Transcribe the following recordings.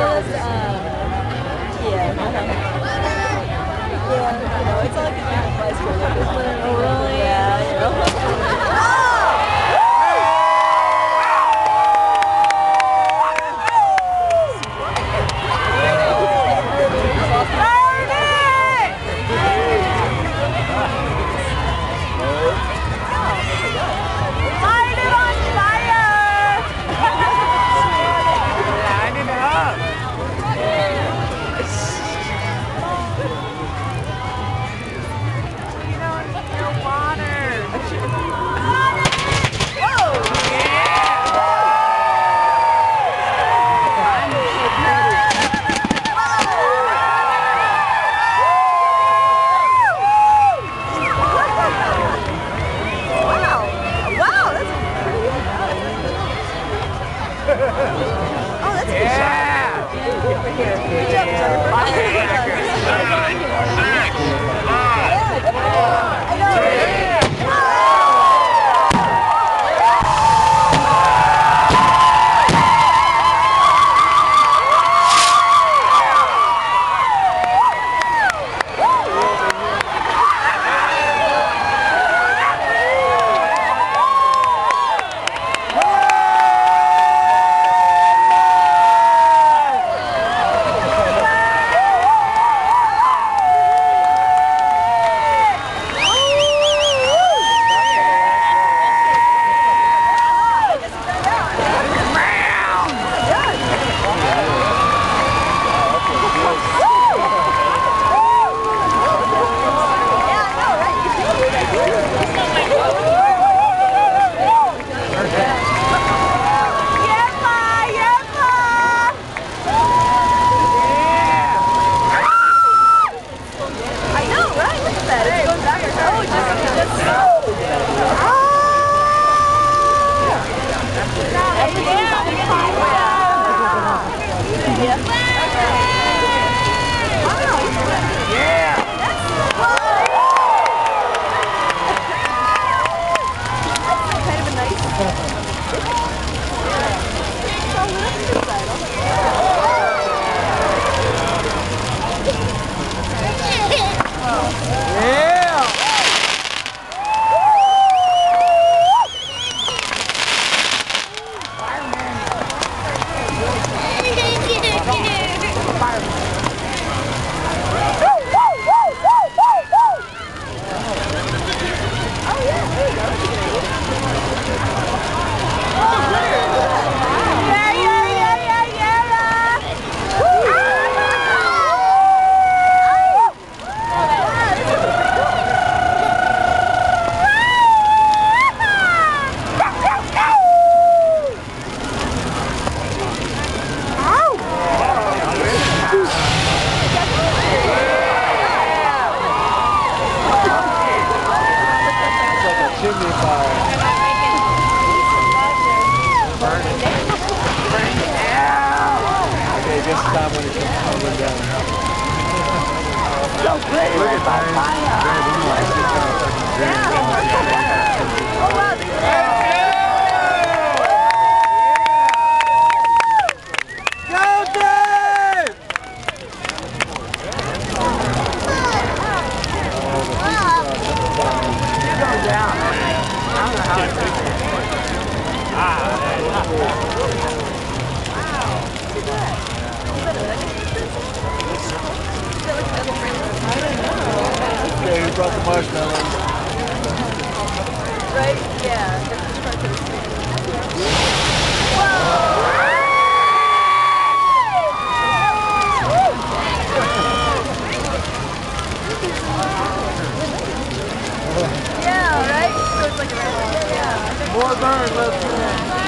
was, um, yeah, uh-huh. yeah, you know, it's like an advice for like, stop when it comes tumbling down. My fire! Yeah. brought the marshmallows. Right? Yeah. yeah, right? So it's like a, yeah. More burn, let's go.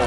Yeah,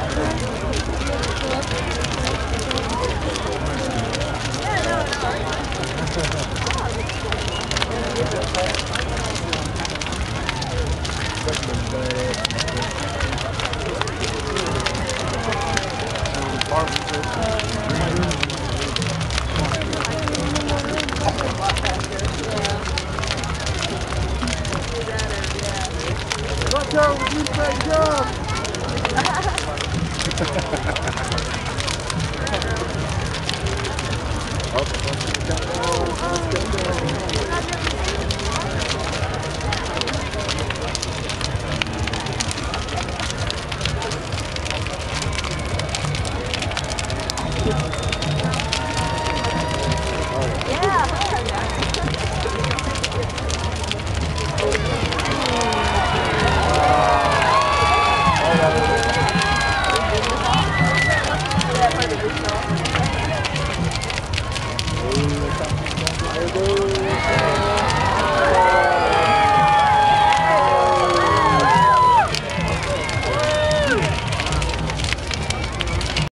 when you say jump!